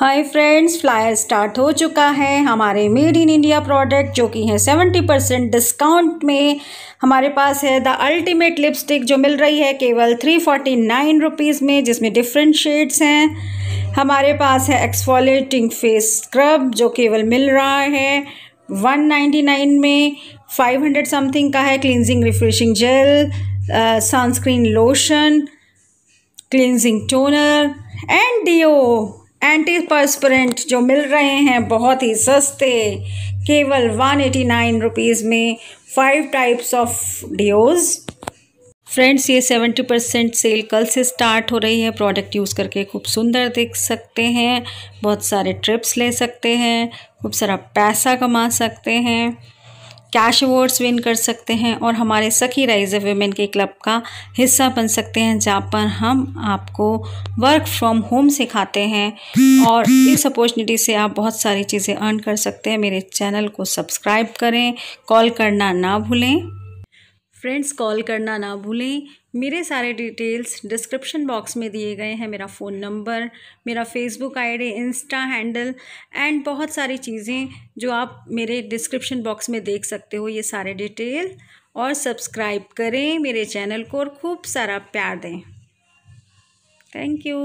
Hi friends flyer start हो चुका है। हमारे मेड इन इंडिया प्रोडक्ट जो कि है सेवेंटी परसेंट डिस्काउंट में, हमारे पास है द अल्टीमेट लिपस्टिक जो मिल रही है केवल थ्री फोर्टी नाइन रुपीज़ में, जिसमें डिफरेंट शेड्स हैं। हमारे पास है एक्सफोलेटिंग फेस स्क्रब जो केवल मिल रहा है वन नाइन्टी नाइन में। फाइव हंड्रेड समथिंग का है cleansing refreshing gel sunscreen lotion cleansing toner and deo antiperspirant जो मिल रहे हैं, बहुत ही सस्ते, केवल वन एटी नाइन रुपीज़ में five types of deos friends ये सेवेंटी परसेंट सेल कल से स्टार्ट हो रही है। प्रोडक्ट यूज़ करके खूब सुंदर देख सकते हैं, बहुत सारे ट्रिप्स ले सकते हैं, खूब सारा पैसा कमा सकते हैं। कैश अवार्ड्स विन कर सकते हैं और हमारे सखी राइज वेमेन के क्लब का हिस्सा बन सकते हैं, जहाँ पर हम आपको वर्क फ्रॉम होम सिखाते हैं। और इस अपॉर्चुनिटी से आप बहुत सारी चीज़ें अर्न कर सकते हैं। मेरे चैनल को सब्सक्राइब करें, कॉल करना ना भूलें। फ्रेंड्स कॉल करना ना भूलें। मेरे सारे डिटेल्स डिस्क्रिप्शन बॉक्स में दिए गए हैं। मेरा फ़ोन नंबर मेरा Facebook ID Insta handle and बहुत सारी चीज़ें जो आप मेरे डिस्क्रिप्शन बॉक्स में देख सकते हो। ये सारे डिटेल और सब्सक्राइब करें मेरे चैनल को और खूब सारा प्यार दें। Thank you